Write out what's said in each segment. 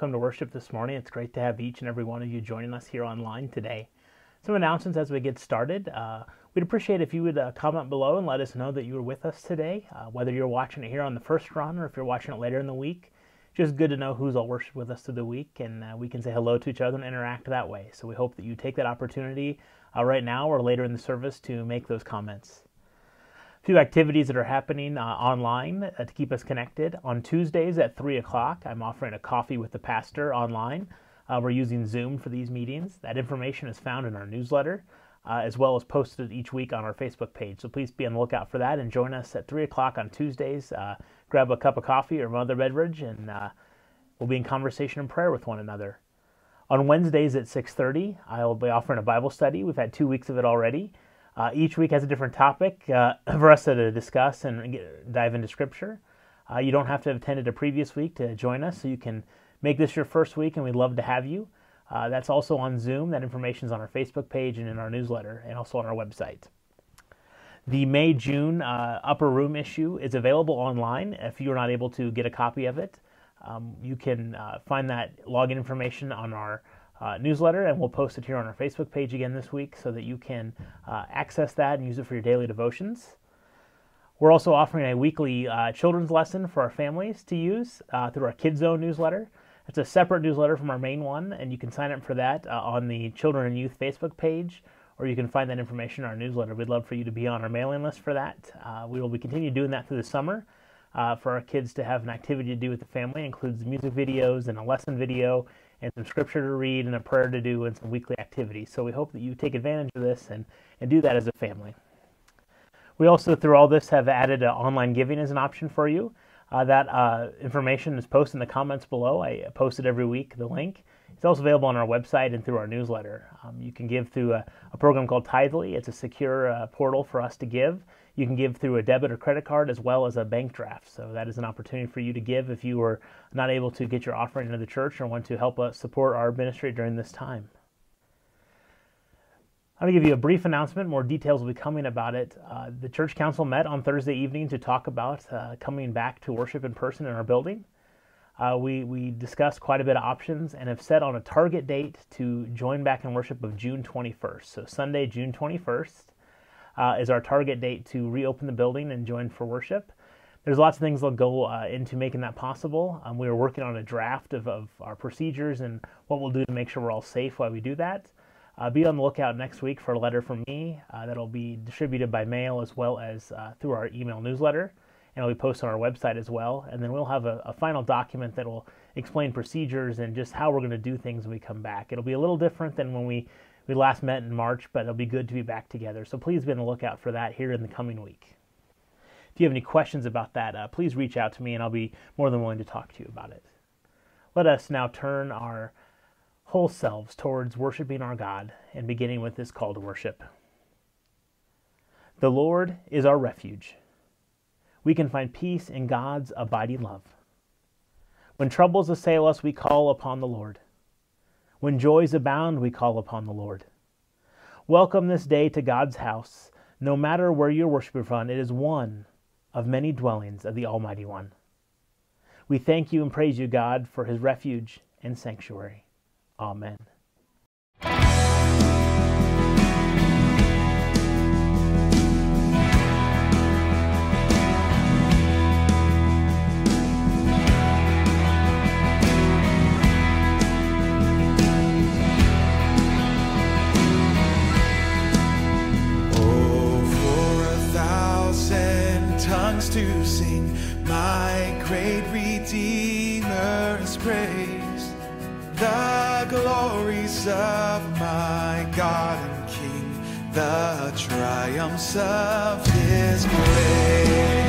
Welcome to worship this morning. It's great to have each and every one of you joining us here online today. Some announcements as we get started. Uh, we'd appreciate if you would uh, comment below and let us know that you were with us today, uh, whether you're watching it here on the first run or if you're watching it later in the week. Just good to know who's all worship with us through the week, and uh, we can say hello to each other and interact that way. So we hope that you take that opportunity uh, right now or later in the service to make those comments few activities that are happening uh, online uh, to keep us connected. On Tuesdays at 3 o'clock, I'm offering a coffee with the pastor online. Uh, we're using Zoom for these meetings. That information is found in our newsletter, uh, as well as posted each week on our Facebook page. So please be on the lookout for that and join us at 3 o'clock on Tuesdays. Uh, grab a cup of coffee or other beverage, and uh, we'll be in conversation and prayer with one another. On Wednesdays at 6:30, I will be offering a Bible study. We've had two weeks of it already. Uh, each week has a different topic uh, for us to discuss and get, dive into Scripture. Uh, you don't have to have attended a previous week to join us, so you can make this your first week, and we'd love to have you. Uh, that's also on Zoom. That information is on our Facebook page and in our newsletter, and also on our website. The May June uh, upper room issue is available online. If you're not able to get a copy of it, um, you can uh, find that login information on our uh, newsletter, and we'll post it here on our Facebook page again this week so that you can uh, access that and use it for your daily devotions. We're also offering a weekly uh, children's lesson for our families to use uh, through our Kids Zone newsletter. It's a separate newsletter from our main one, and you can sign up for that uh, on the Children and Youth Facebook page, or you can find that information in our newsletter. We'd love for you to be on our mailing list for that. Uh, we will be continue doing that through the summer. for our kids to have an activity to do with the family, it includes music videos and a lesson video and some scripture to read and a prayer to do and some weekly activities. So we hope that you take advantage of this and, and do that as a family. We also, through all this, have added uh, online giving as an option for you. Uh, that uh, information is posted in the comments below. I post it every week, the link. It's also available on our website and through our newsletter. Um, you can give through a, a, program called Tithely. It's a secure uh, portal for us to give. You can give through a debit or credit card as well as a bank draft. So that is an opportunity for you to give if you are not able to get your offering into the church or want to help us support our ministry during this time. I'm going to give you a brief announcement. More details will be coming about it. Uh, the church council met on Thursday evening to talk about uh, coming back to worship in person in our building. Uh, we, we discussed quite a bit of options and have set on a target date to join back in worship of June 21st. So, Sunday, June 21st uh, is our target date to reopen the building and join for worship. There's lots of things that will go uh, into making that possible. Um, we are working on a draft of, of our procedures and what we'll do to make sure we're all safe while we do that. Uh, be on the lookout next week for a letter from me uh, that'll be distributed by mail as well as uh, through our email newsletter and it'll be posted on our website as well. And then we'll have a, a final document that will explain procedures and just how we're going to do things when we come back. It'll be a little different than when we, we last met in March, but it'll be good to be back together. So please be on the lookout for that here in the coming week. If you have any questions about that, uh, please reach out to me and I'll be more than willing to talk to you about it. Let us now turn our whole selves towards worshiping our God and beginning with this call to worship. The Lord is our refuge we can find peace in God's abiding love. When troubles assail us, we call upon the Lord. When joys abound, we call upon the Lord. Welcome this day to God's house. No matter where your worship is from, it is one of many dwellings of the Almighty One. We thank you and praise you, God, for his refuge and sanctuary. Amen. Glories of my God and King, the triumphs of His grace.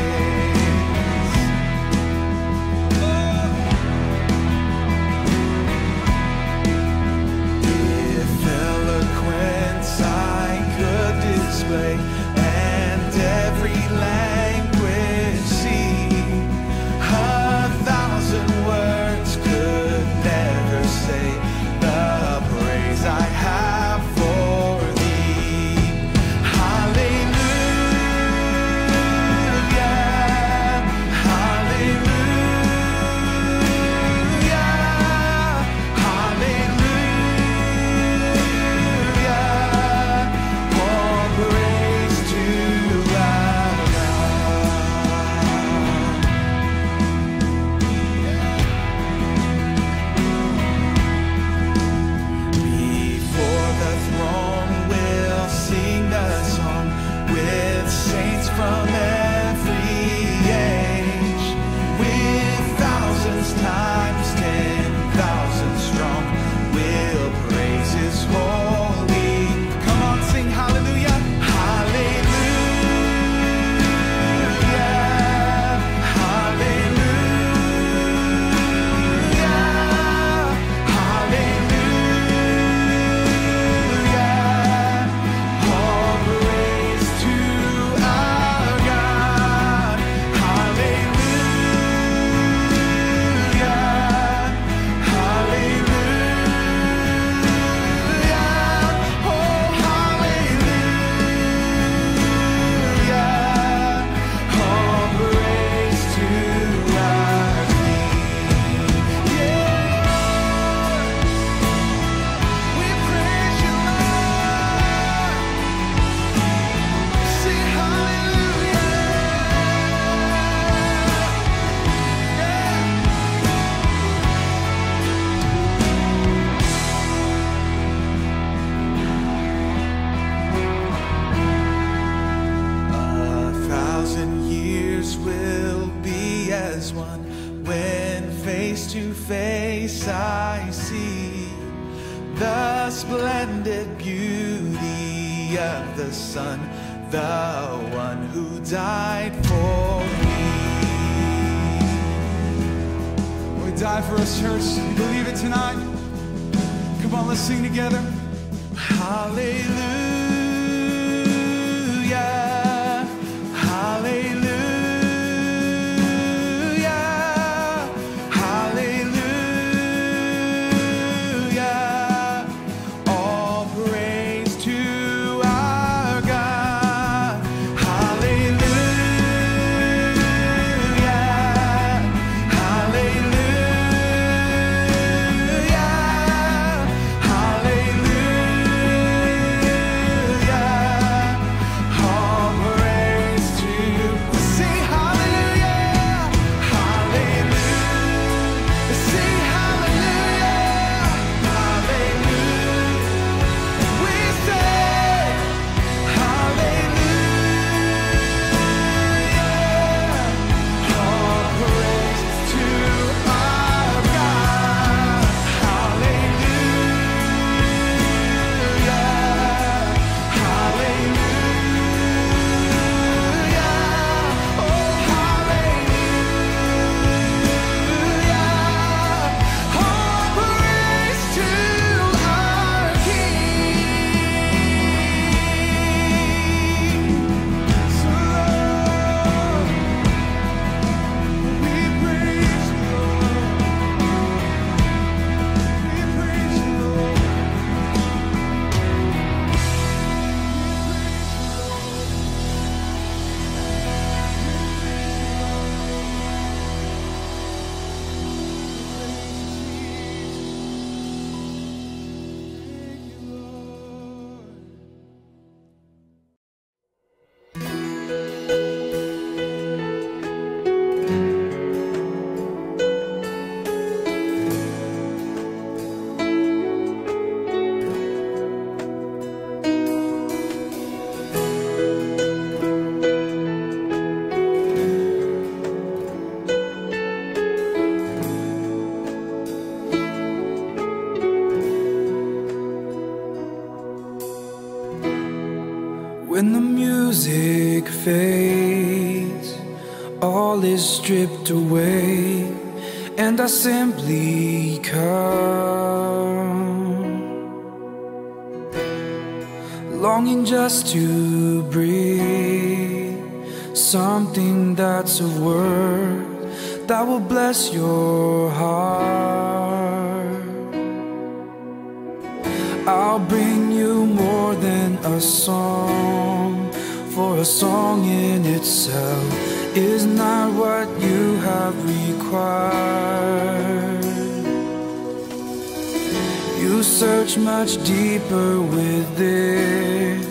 stripped away and I simply come. Longing just to breathe something that's a word that will bless your heart. search much deeper within.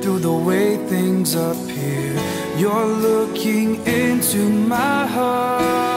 Through the way things appear You're looking into my heart.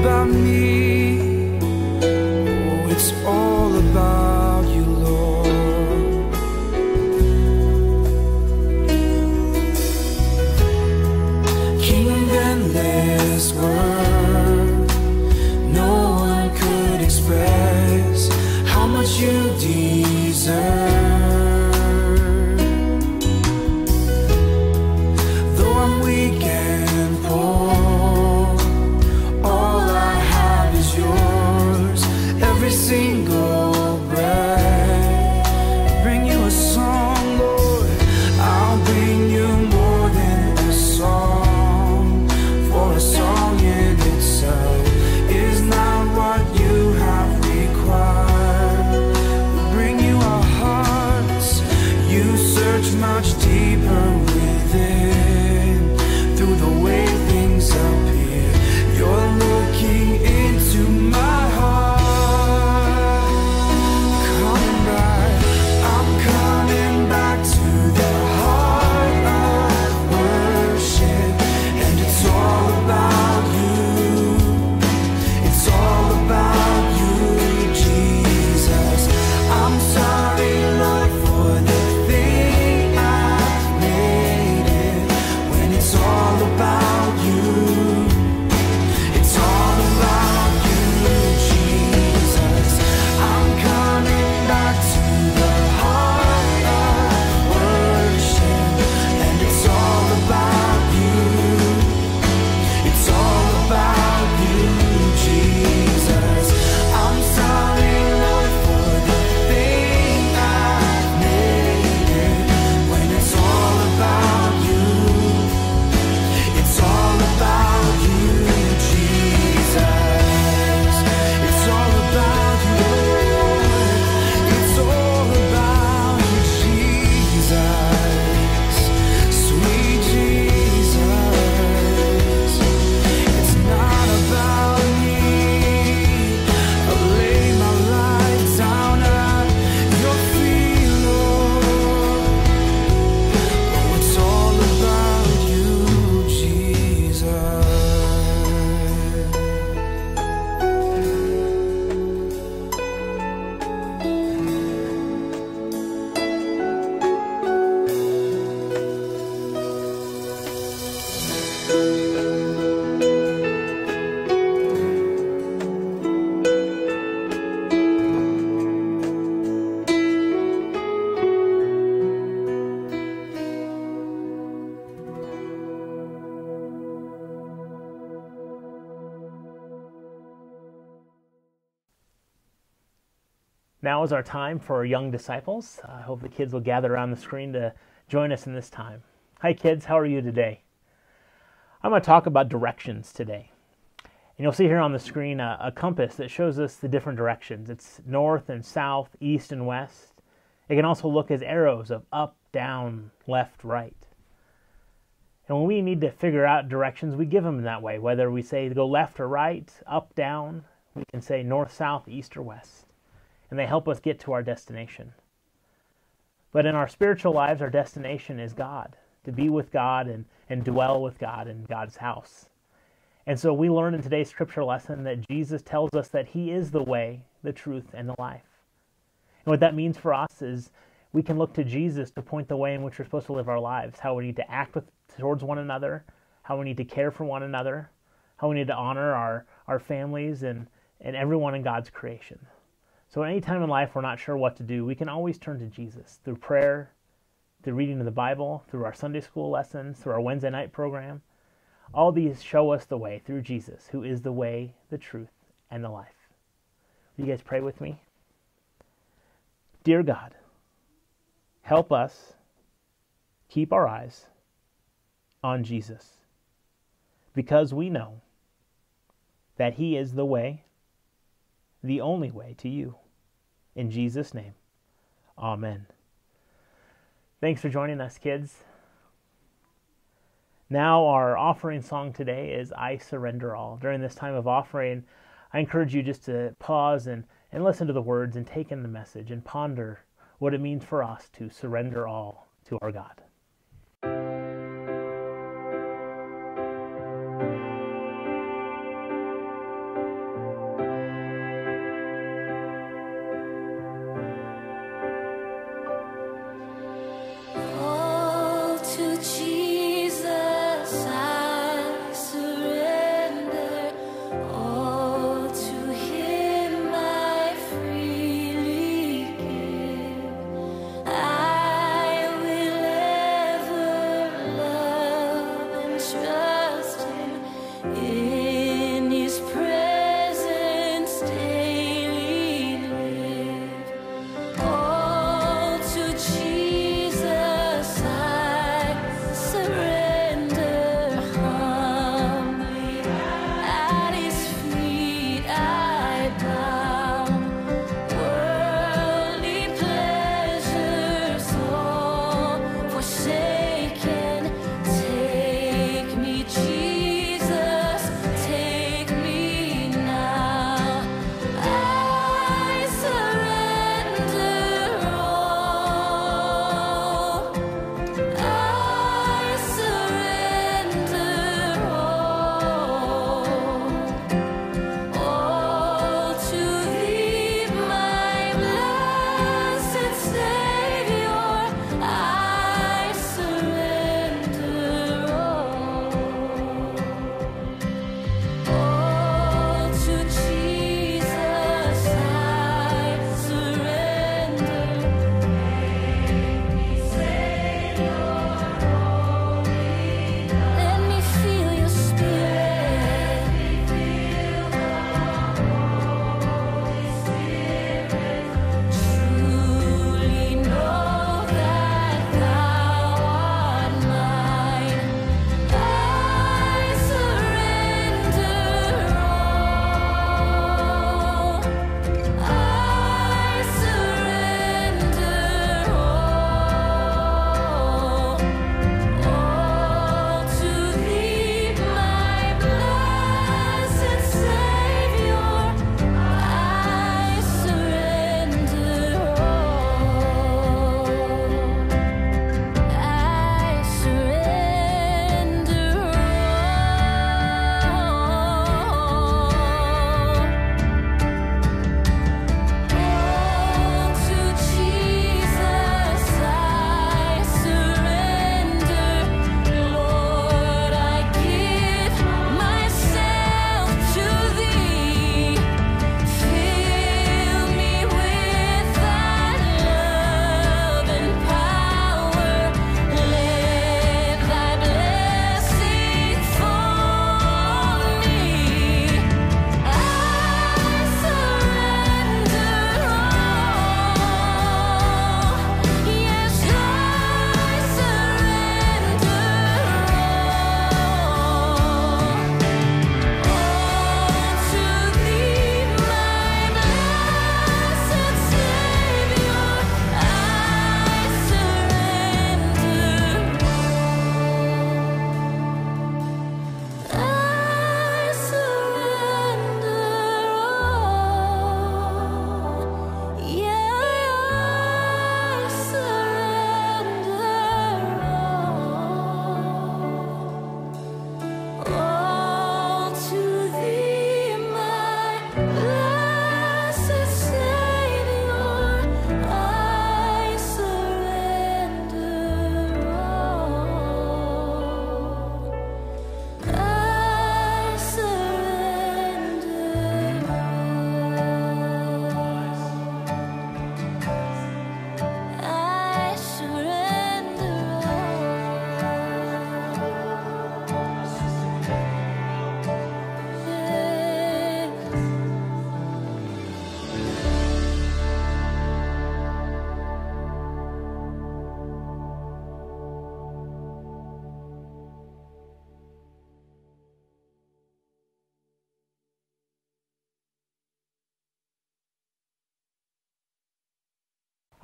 about me Is our time for young disciples. I hope the kids will gather around the screen to join us in this time. Hi, kids. How are you today? I'm going to talk about directions today. And you'll see here on the screen a, a, compass that shows us the different directions. It's north and south, east and west. It can also look as arrows of up, down, left, right. And when we need to figure out directions, we give them that way. Whether we say go left or right, up, down, we can say north, south, east, or west. And they help us get to our destination. But in our spiritual lives, our destination is God, to be with God and, and dwell with God in God's house. And so we learn in today's scripture lesson that Jesus tells us that He is the way, the truth, and the life. And what that means for us is we can look to Jesus to point the way in which we're supposed to live our lives, how we need to act with, towards one another, how we need to care for one another, how we need to honor our, our families and, and everyone in God's creation. So, at any time in life we're not sure what to do, we can always turn to Jesus through prayer, through reading of the Bible, through our Sunday school lessons, through our Wednesday night program. All these show us the way through Jesus, who is the way, the truth, and the life. Will you guys pray with me? Dear God, help us keep our eyes on Jesus because we know that He is the way, the only way to you. In Jesus' name, Amen. Thanks for joining us, kids. Now, our offering song today is I Surrender All. During this time of offering, I encourage you just to pause and, and listen to the words and take in the message and ponder what it means for us to surrender all to our God.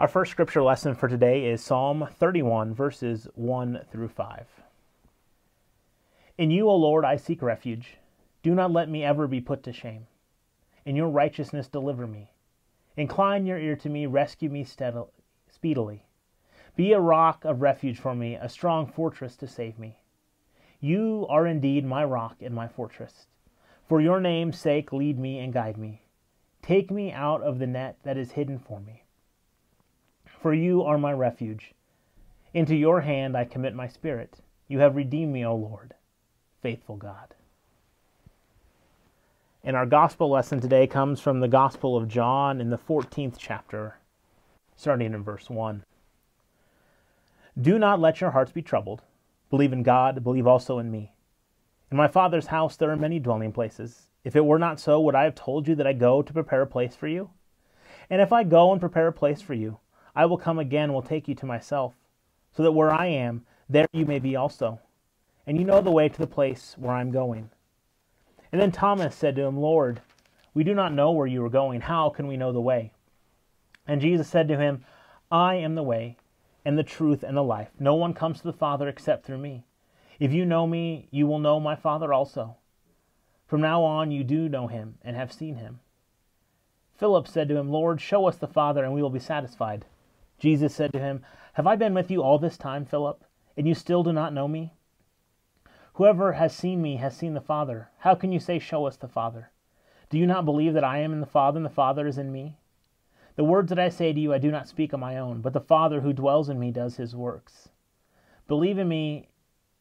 Our first scripture lesson for today is Psalm 31, verses 1 through 5. In you, O Lord, I seek refuge. Do not let me ever be put to shame. In your righteousness, deliver me. Incline your ear to me, rescue me speedily. Be a rock of refuge for me, a strong fortress to save me. You are indeed my rock and my fortress. For your name's sake, lead me and guide me. Take me out of the net that is hidden for me. For you are my refuge. Into your hand I commit my spirit. You have redeemed me, O Lord, faithful God. And our gospel lesson today comes from the Gospel of John in the 14th chapter, starting in verse 1. Do not let your hearts be troubled. Believe in God, believe also in me. In my Father's house there are many dwelling places. If it were not so, would I have told you that I go to prepare a place for you? And if I go and prepare a place for you, I will come again will take you to myself, so that where I am, there you may be also. And you know the way to the place where I am going. And then Thomas said to him, Lord, we do not know where you are going. How can we know the way? And Jesus said to him, I am the way, and the truth, and the life. No one comes to the Father except through me. If you know me, you will know my Father also. From now on, you do know him and have seen him. Philip said to him, Lord, show us the Father, and we will be satisfied. Jesus said to him, Have I been with you all this time, Philip, and you still do not know me? Whoever has seen me has seen the Father. How can you say, Show us the Father? Do you not believe that I am in the Father, and the Father is in me? The words that I say to you I do not speak on my own, but the Father who dwells in me does his works. Believe in me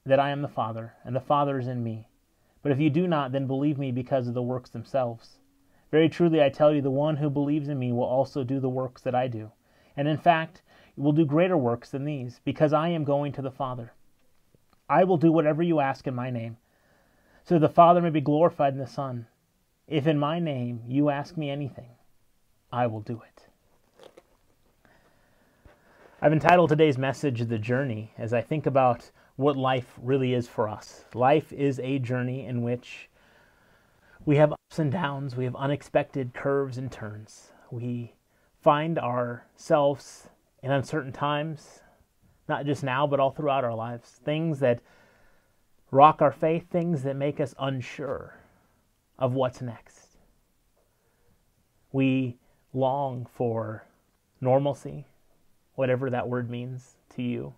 that I am the Father, and the Father is in me. But if you do not, then believe me because of the works themselves. Very truly I tell you, the one who believes in me will also do the works that I do. And in fact, will do greater works than these, because I am going to the Father. I will do whatever you ask in my name, so that the Father may be glorified in the Son. If in my name you ask me anything, I will do it. I've entitled today's message The Journey as I think about what life really is for us. Life is a journey in which we have ups and downs, we have unexpected curves and turns. We find ourselves in uncertain times, not just now, but all throughout our lives. Things that rock our faith, things that make us unsure of what's next. We long for normalcy, whatever that word means to you.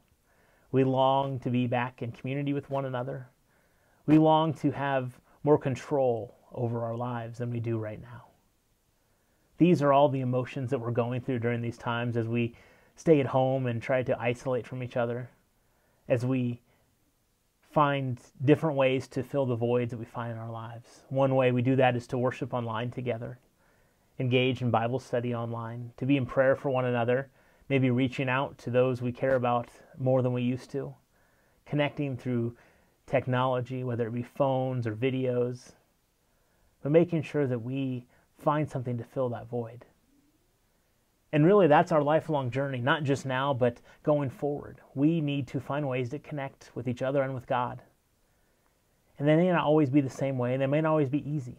We long to be back in community with one another. We long to have more control over our lives than we do right now. These are all the emotions that we're going through during these times as we stay at home and try to isolate from each other, as we find different ways to fill the voids that we find in our lives. One way we do that is to worship online together, engage in Bible study online, to be in prayer for one another, maybe reaching out to those we care about more than we used to, connecting through technology, whether it be phones or videos, but making sure that we find something to fill that void. And really, that's our lifelong journey, not just now, but going forward. We need to find ways to connect with each other and with God. And they may not always be the same way, and they may not always be easy.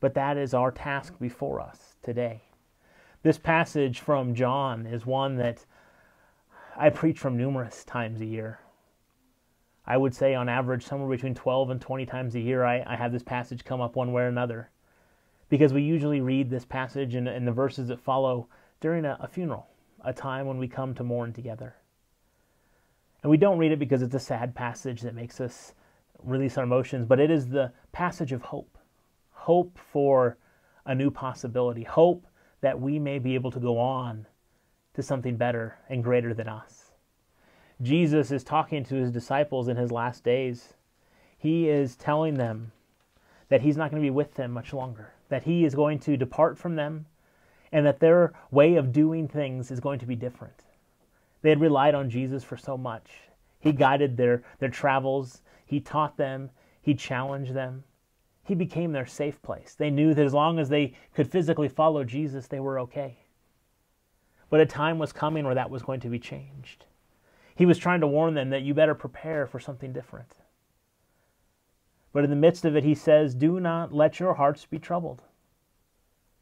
But that is our task before us today. This passage from John is one that I preach from numerous times a year. I would say, on average, somewhere between 12 and 20 times a year, I, I have this passage come up one way or another because we usually read this passage and, and the verses that follow during a, a funeral, a time when we come to mourn together. And we don't read it because it's a sad passage that makes us release our emotions, but it is the passage of hope hope for a new possibility, hope that we may be able to go on to something better and greater than us. Jesus is talking to his disciples in his last days. He is telling them that he's not going to be with them much longer that he is going to depart from them and that their way of doing things is going to be different. They had relied on Jesus for so much. He guided their, their travels, he taught them, he challenged them. He became their safe place. They knew that as long as they could physically follow Jesus, they were okay. But a time was coming where that was going to be changed. He was trying to warn them that you better prepare for something different. But in the midst of it, he says, Do not let your hearts be troubled,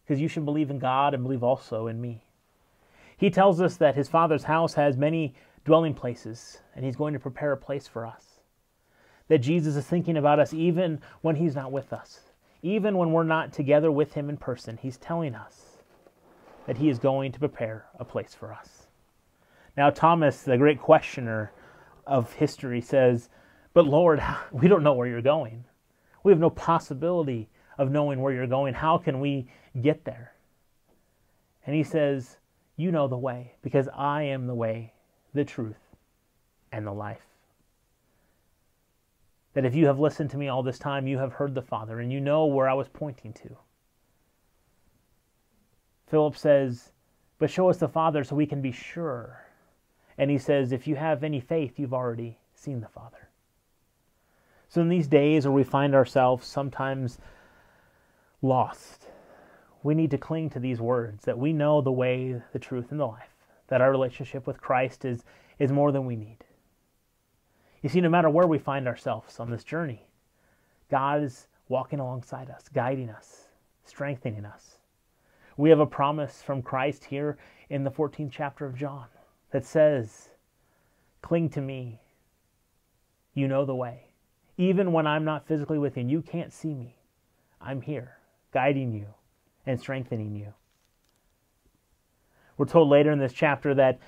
because you should believe in God and believe also in me. He tells us that his Father's house has many dwelling places, and he's going to prepare a place for us. That Jesus is thinking about us even when he's not with us, even when we're not together with him in person. He's telling us that he is going to prepare a place for us. Now, Thomas, the great questioner of history, says, But Lord, we don't know where you're going. We have no possibility of knowing where you're going. How can we get there? And he says, You know the way, because I am the way, the truth, and the life. That if you have listened to me all this time, you have heard the Father, and you know where I was pointing to. Philip says, But show us the Father so we can be sure. And he says, If you have any faith, you've already seen the Father. So in these days where we find ourselves sometimes lost, we need to cling to these words that we know the way, the truth, and the life, that our relationship with Christ is, is more than we need. You see, no matter where we find ourselves on this journey, God is walking alongside us, guiding us, strengthening us. We have a promise from Christ here in the 14th chapter of John that says, Cling to me. You know the way. Even when I'm not physically with you you can't see me, I'm here, guiding you and strengthening you. We're told later in this chapter that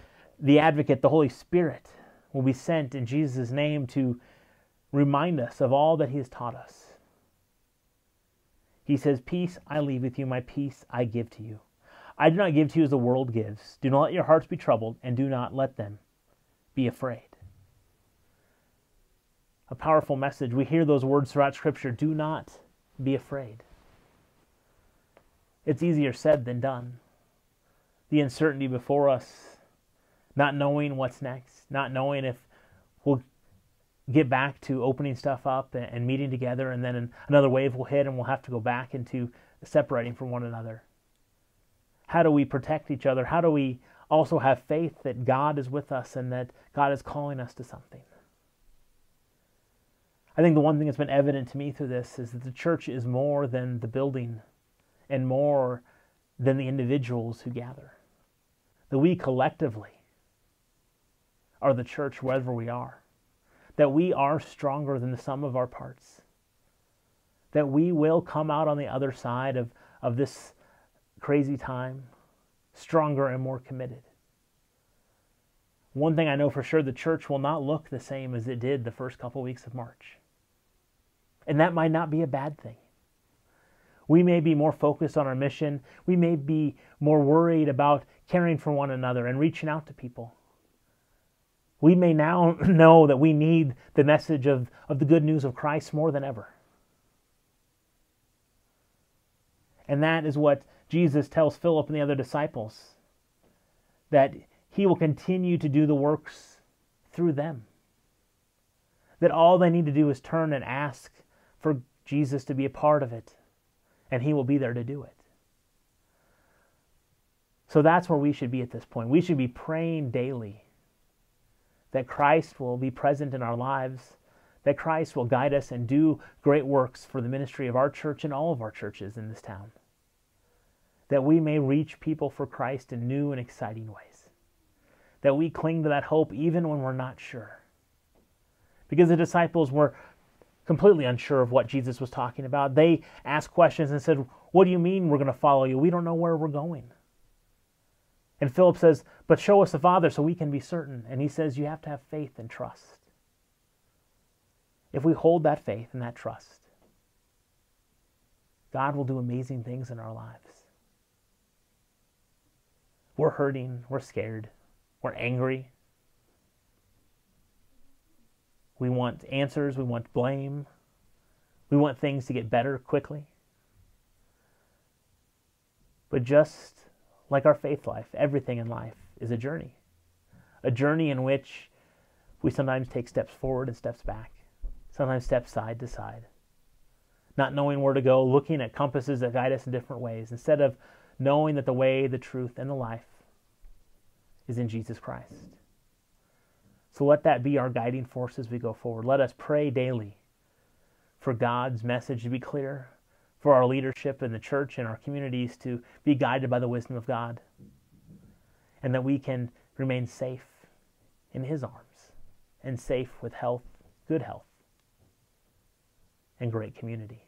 the advocate, the Holy Spirit, will be sent in Jesus' name to remind us of all that he has taught us. He says, Peace I leave with you, my peace I give to you. I do not give to you as the world gives. Do not let your hearts be troubled, and do not let them be afraid. A powerful message. We hear those words throughout Scripture do not be afraid. It's easier said than done. The uncertainty before us, not knowing what's next, not knowing if we'll get back to opening stuff up and, meeting together, and then another wave will hit and we'll have to go back into separating from one another. How do we protect each other? How do we also have faith that God is with us and that God is calling us to something? I think the one thing that's been evident to me through this is that the church is more than the building and more than the individuals who gather. That we collectively are the church wherever we are. That we are stronger than the sum of our parts. That we will come out on the other side of, of this crazy time stronger and more committed. One thing I know for sure the church will not look the same as it did the first couple weeks of March. And that might not be a bad thing. We may be more focused on our mission. We may be more worried about caring for one another and reaching out to people. We may now know that we need the message of, of the good news of Christ more than ever. And that is what Jesus tells Philip and the other disciples that he will continue to do the works through them. That all they need to do is turn and ask for Jesus to be a part of it and He will be there to do it. So that's where we should be at this point. We should be praying daily that Christ will be present in our lives, that Christ will guide us and do great works for the ministry of our church and all of our churches in this town. That we may reach people for Christ in new and exciting ways. That we cling to that hope even when we're not sure. Because the disciples were completely unsure of what Jesus was talking about. They asked questions and said, What do you mean we're going to follow you? We don't know where we're going. And Philip says, But show us the Father so we can be certain. And he says, You have to have faith and trust. If we hold that faith and that trust, God will do amazing things in our lives. We're hurting, we're scared, we're angry, we want answers, we want blame, we want things to get better quickly. But just like our faith life, everything in life is a journey. A journey in which we sometimes take steps forward and steps back, sometimes steps side to side. Not knowing where to go, looking at compasses that guide us in different ways, instead of knowing that the way, the truth, and the life is in Jesus Christ. So let that be our guiding force as we go forward. Let us pray daily for God's message to be clear, for our leadership in the church and our communities to be guided by the wisdom of God. and that we can remain safe in His arms and safe with health, good health, and great community.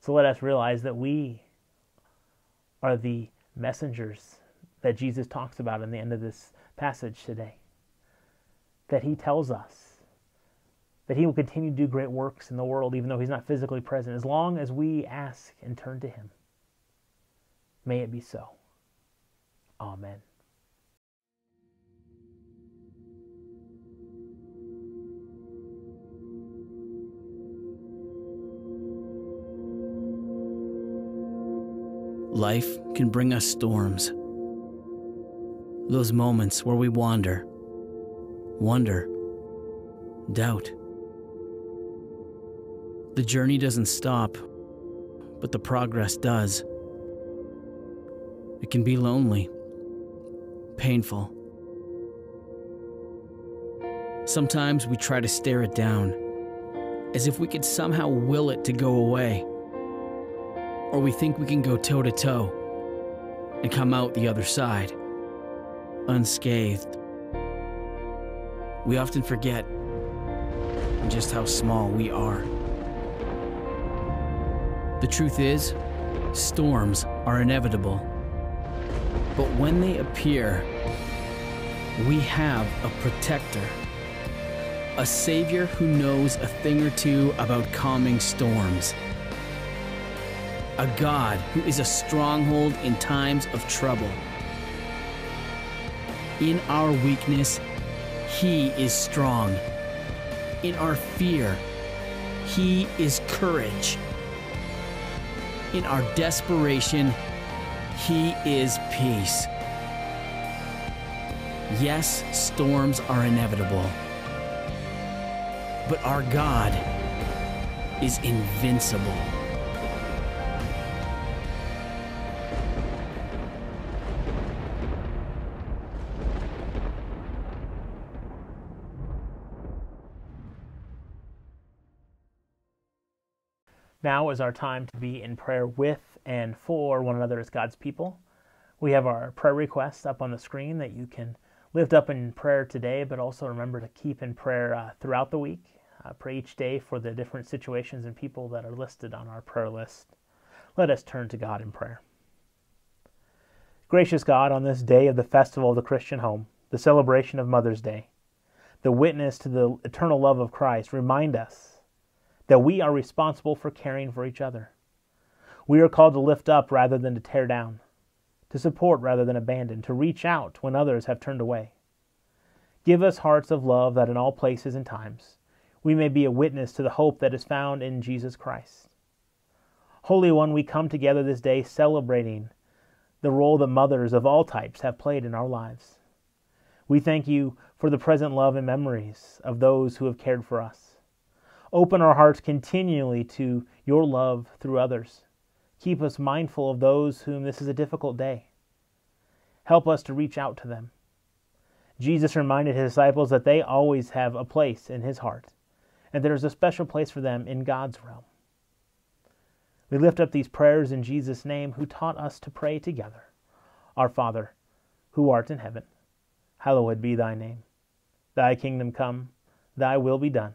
So let us realize that we are the messengers that Jesus talks about in the end of this passage today. That he tells us that he will continue to do great works in the world even though he's not physically present, as long as we ask and turn to him. May it be so. Amen. Life can bring us storms. Those moments where we wander, wonder, doubt. The journey doesn't stop, but the progress does. It can be lonely, painful. Sometimes we try to stare it down, as if we could somehow will it to go away or we think we can go toe to toe and come out the other side unscathed. We often forget just how small we are. The truth is, storms are inevitable. But when they appear, we have a protector, a savior who knows a thing or two about calming storms a God who is a stronghold in times of trouble. In our weakness, He is strong. In our fear, He is courage. In our desperation, He is peace. Yes, storms are inevitable. But our God is invincible. Now is our time to be in prayer with and for one another as God's people. We have our prayer requests up on the screen that you can lift up in prayer today, but also remember to keep in prayer uh, throughout the week. Uh, pray each day for the different situations and people that are listed on our prayer list. Let us turn to God in prayer. Gracious God, on this day of the festival of the Christian home, the celebration of Mother's Day, the witness to the eternal love of Christ, remind us that we are responsible for caring for each other. We are called to lift up rather than to tear down, to support rather than abandon, to reach out when others have turned away. Give us hearts of love that in all places and times we may be a witness to the hope that is found in Jesus Christ. Holy One, we come together this day celebrating the role that mothers of all types have played in our lives. We thank you for the present love and memories of those who have cared for us. Open our hearts continually to your love through others. Keep us mindful of those whom this is a difficult day. Help us to reach out to them. Jesus reminded his disciples that they always have a place in his heart, and there is a special place for them in God's realm. We lift up these prayers in Jesus' name, who taught us to pray together. Our Father, who art in heaven, hallowed be thy name. Thy kingdom come, thy will be done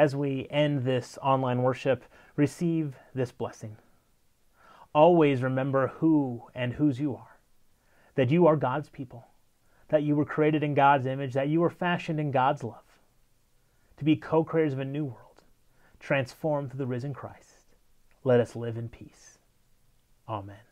As we end this online worship, receive this blessing. Always remember who and whose you are, that you are God's people, that you were created in God's image, that you were fashioned in God's love, to be co creators of a new world, transformed through the risen Christ. Let us live in peace. Amen.